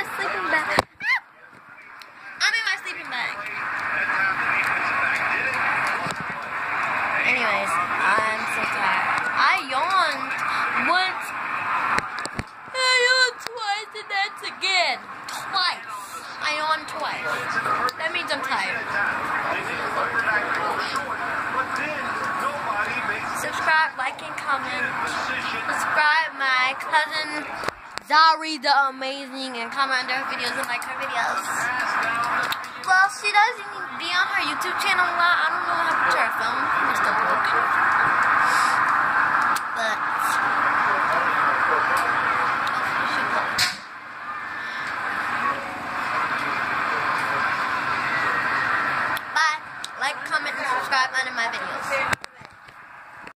my sleeping bag. I'm in my sleeping bag. Anyways, I'm so tired. I yawned once. I yawned twice and that's again. Twice. I yawned twice. That means I'm tired. Subscribe, like, and comment. Subscribe my cousin Zari the Amazing and comment on her videos and like her videos. Well, she doesn't be on her YouTube channel a lot. I don't know how to put her phone. It's still broken. But. Bye. Like, comment, and subscribe under my videos.